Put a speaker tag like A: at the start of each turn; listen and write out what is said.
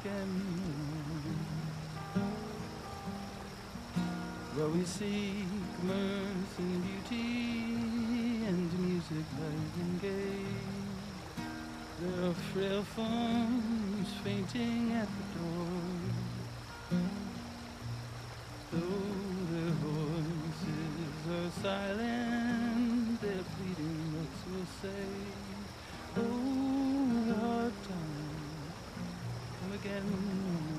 A: again. Where we seek mercy, and beauty and music light and gay. There are frail forms fainting at the door. Though their voices are silent, their pleading looks will say. again.